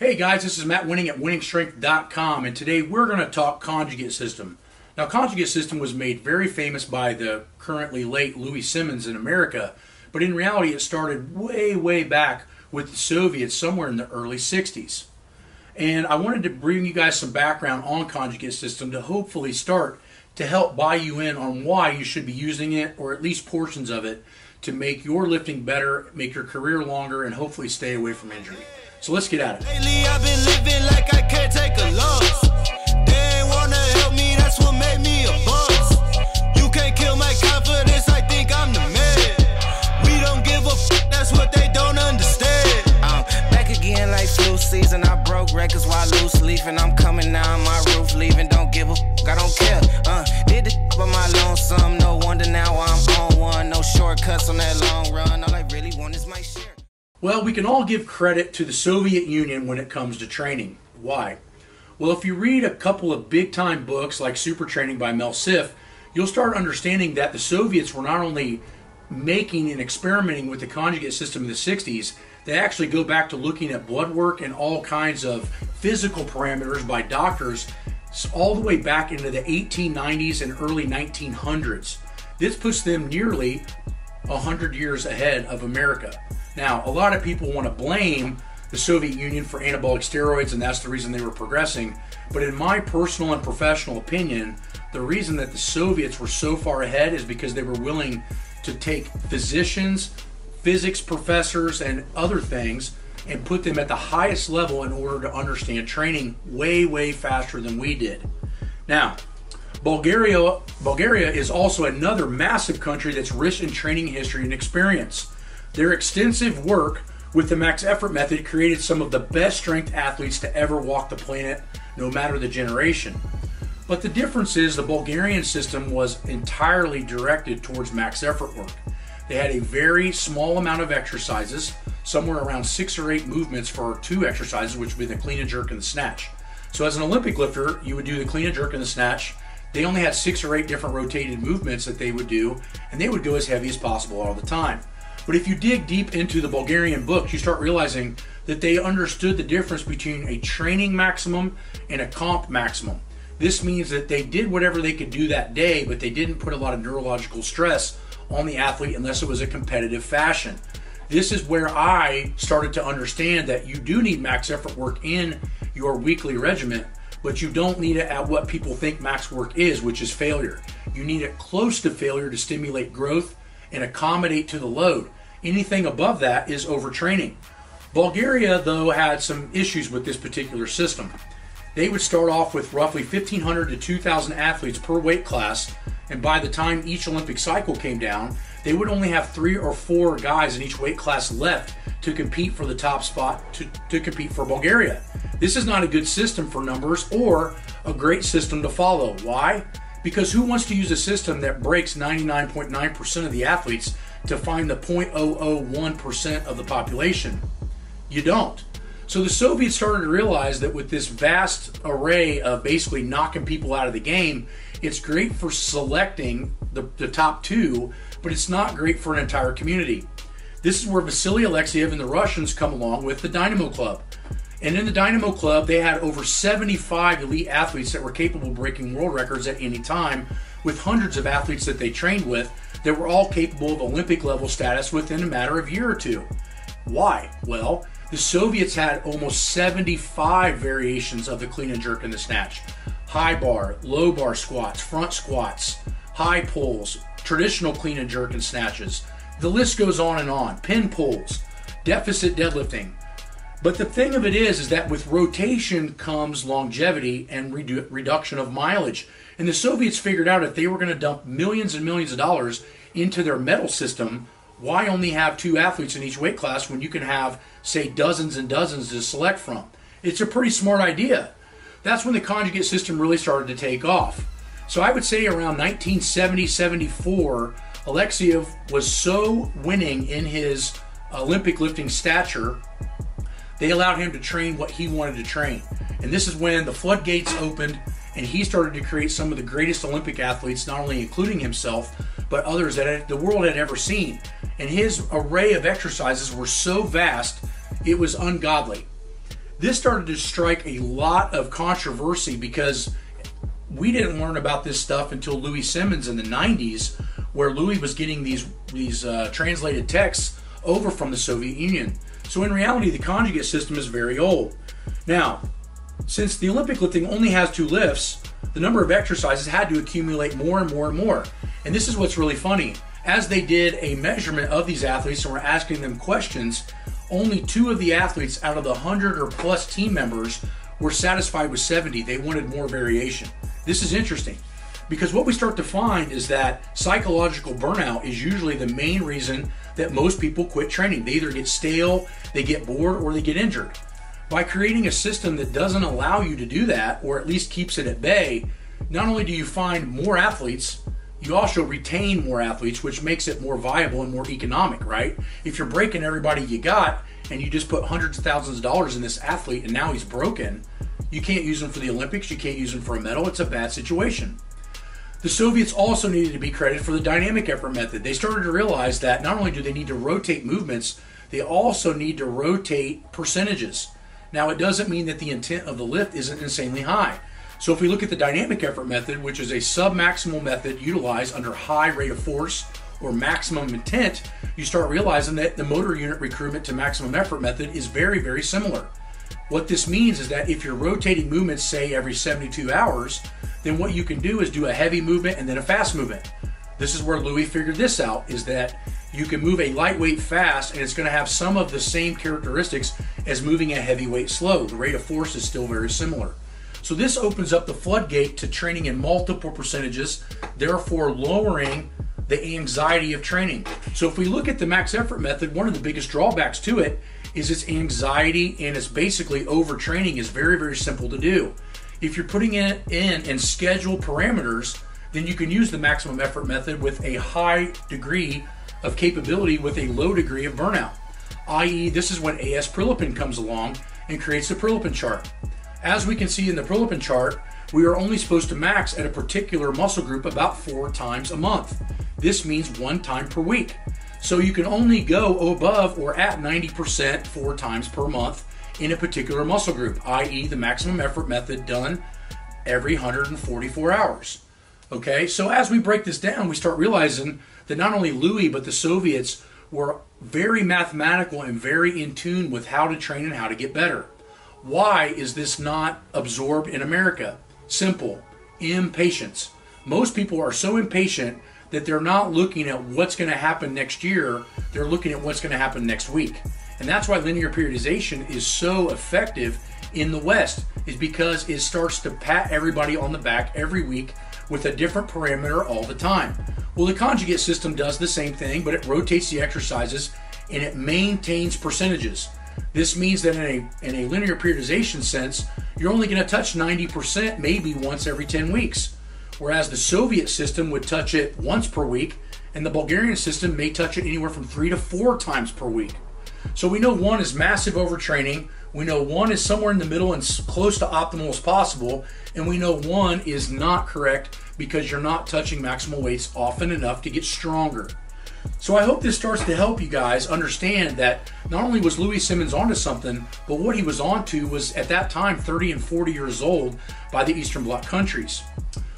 Hey guys, this is Matt Wenning at wenningstrength.com and today we're going to talk conjugate system. Now conjugate system was made very famous by the currently late Louie Simmons in America, but in reality it started way way back with the Soviets somewhere in the early 60s. And I wanted to bring you guys some background on conjugate system to hopefully start to help buy you in on why you should be using it or at least portions of it to make your lifting better, make your career longer, and hopefully stay away from injury. So let's get at it. Well, we can all give credit to the Soviet Union when it comes to training. Why? Well, if you read a couple of big time books like Super Training by Mel Siff, you'll start understanding that the Soviets were not only making and experimenting with the conjugate system in the 60s, they actually go back to looking at blood work and all kinds of physical parameters by doctors all the way back into the 1890s and early 1900s. This puts them nearly 100 years ahead of America. Now, a lot of people want to blame the Soviet Union for anabolic steroids, and that's the reason they were progressing. But in my personal and professional opinion, the reason that the Soviets were so far ahead is because they were willing to take physicians, physics professors, and other things and put them at the highest level in order to understand training way, way faster than we did. Now, Bulgaria, Bulgaria is also another massive country that's rich in training history and experience. Their extensive work with the max effort method created some of the best strength athletes to ever walk the planet, no matter the generation. But the difference is the Bulgarian system was entirely directed towards max effort work. They had a very small amount of exercises, somewhere around six or eight movements for two exercises, which would be the clean and jerk and the snatch. So, as an Olympic lifter, you would do the clean and jerk and the snatch. They only had six or eight different rotated movements that they would do, and they would go as heavy as possible all the time. But if you dig deep into the Bulgarian books, you start realizing that they understood the difference between a training maximum and a comp maximum. This means that they did whatever they could do that day, but they didn't put a lot of neurological stress on the athlete unless it was a competitive fashion. This is where I started to understand that you do need max effort work in your weekly regimen, but you don't need it at what people think max work is, which is failure. You need it close to failure to stimulate growth and accommodate to the load. Anything above that is overtraining. Bulgaria, though, had some issues with this particular system. They would start off with roughly 1,500 to 2,000 athletes per weight class, and by the time each Olympic cycle came down, they would only have three or four guys in each weight class left to compete for the top spot to, to compete for Bulgaria. This is not a good system for numbers or a great system to follow. Why? Because who wants to use a system that breaks 99.9% of the athletes to find the 0.001% of the population? You don't. So the Soviets started to realize that with this vast array of basically knocking people out of the game, it's great for selecting the, the top two, but it's not great for an entire community. This is where Vasily Alexiev and the Russians come along with the Dynamo Club. And in the Dynamo Club, they had over 75 elite athletes that were capable of breaking world records at any time, with hundreds of athletes that they trained with that were all capable of Olympic level status within a matter of a year or two. Why? Well, the Soviets had almost 75 variations of the clean and jerk and the snatch high bar, low bar squats, front squats, high pulls, traditional clean and jerk and snatches. The list goes on and on. Pin pulls, deficit deadlifting. But the thing of it is, is that with rotation comes longevity and redu- reduction of mileage. And the Soviets figured out if they were going to dump millions and millions of dollars into their medal system, why only have two athletes in each weight class when you can have, say, dozens and dozens to select from? It's a pretty smart idea. That's when the conjugate system really started to take off. So I would say around 1970 74, Alexiev was so winning in his Olympic lifting stature, they allowed him to train what he wanted to train. And this is when the floodgates opened and he started to create some of the greatest Olympic athletes, not only including himself, but others that the world had ever seen. And his array of exercises were so vast, it was ungodly. this started to strike a lot of controversy because we didn't learn about this stuff until Louie Simmons in the 90s, where Louie was getting these these uh, translated texts over from the Soviet Union. So in reality, the conjugate system is very old. Now, since the Olympic lifting only has two lifts, the number of exercises had to accumulate more and more and more. And this is what's really funny. As they did a measurement of these athletes and were asking them questions, only two of the athletes out of the 100 or plus team members were satisfied with 70. They wanted more variation. This is interesting because what we start to find is that psychological burnout is usually the main reason that most people quit training. They either get stale, they get bored, or they get injured. By creating a system that doesn't allow you to do that, or at least keeps it at bay, not only do you find more athletes, you also retain more athletes, which makes it more viable and more economic, right? If you're breaking everybody you got and you just put hundreds of thousands of dollars in this athlete and now he's broken, you can't use him for the Olympics, you can't use him for a medal. It's a bad situation. The Soviets also needed to be credited for the dynamic effort method. They started to realize that not only do they need to rotate movements, they also need to rotate percentages. Now, it doesn't mean that the intent of the lift isn't insanely high. So, if we look at the dynamic effort method, which is a sub-maximal method utilized under high rate of force or maximum intent, you start realizing that the motor unit recruitment to maximum effort method is very, very similar. What this means is that if you're rotating movements, say every 72 hours, then what you can do is do a heavy movement and then a fast movement. This is where Louie figured this out is that you can move a lightweight fast and it's going to have some of the same characteristics as moving a heavyweight slow. The rate of force is still very similar. So this opens up the floodgate to training in multiple percentages, therefore lowering the anxiety of training. So if we look at the max effort method, one of the biggest drawbacks to it is its anxiety and it's basically overtraining is very, very simple to do. If you're putting it in and schedule parameters, then you can use the maximum effort method with a high degree of capability with a low degree of burnout. I.e., this is when AS Prilepin comes along and creates the Prilepin chart. As we can see in the Prilepin chart, we are only supposed to max at a particular muscle group about four times a month. This means one time per week. So you can only go above or at 90% four times per month in a particular muscle group, i.e., the maximum effort method done every 144 hours. Okay, so as we break this down, we start realizing that not only Louie, but the Soviets were very mathematical and very in tune with how to train and how to get better. Why is this not absorbed in America? Simple impatience. Most people are so impatient that they're not looking at what's going to happen next year, they're looking at what's going to happen next week. And that's why linear periodization is so effective in the West, is because it starts to pat everybody on the back every week with a different parameter all the time. Well, the conjugate system does the same thing, but it rotates the exercises and it maintains percentages. This means that in a, in a linear periodization sense, you're only going to touch 90% maybe once every 10 weeks whereas the Soviet system would touch it once per week, and the Bulgarian system may touch it anywhere from three to four times per week. So we know one is massive overtraining, we know one is somewhere in the middle and close to optimal as possible, and we know one is not correct because you're not touching maximal weights often enough to get stronger. So I hope this starts to help you guys understand that not only was Louie Simmons onto something, but what he was onto was at that time 30 and 40 years old by the Eastern Bloc countries.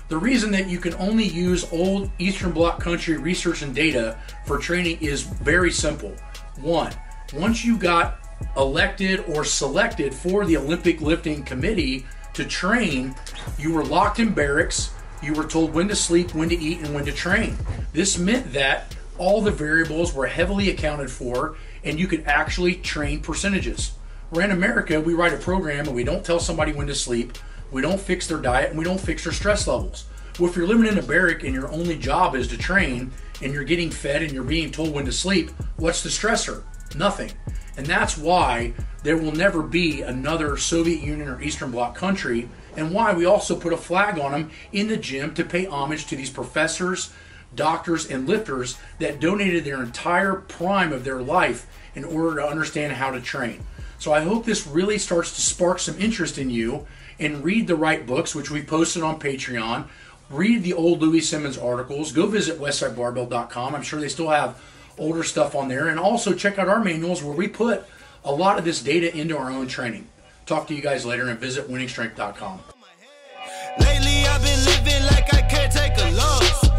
The reason that you can only use old Eastern Bloc country research and data for training is very simple. One, once you got elected or selected for the Olympic Lifting Committee to train, you were locked in barracks, you were told when to sleep, when to eat, and when to train. This meant that all the variables were heavily accounted for and you could actually train percentages. Where in America, we write a program and we don't tell somebody when to sleep, we don't fix their diet and we don't fix their stress levels. Well, if you're living in a barrack and your only job is to train and you're getting fed and you're being told when to sleep, what's the stressor? Nothing. And that's why there will never be another Soviet Union or Eastern Bloc country, and why we also put a flag on them in the gym to pay homage to these professors, doctors, and lifters that donated their entire prime of their life in order to understand how to train. So I hope this really starts to spark some interest in you and read the right books, which we posted on Patreon. Read the old Louie Simmons articles. Go visit westsidebarbell.com. I'm sure they still have older stuff on there. And also check out our manuals where we put a lot of this data into our own training. Talk to you guys later and visit wenningstrength.com. Lately I've been living like I can't take a loss.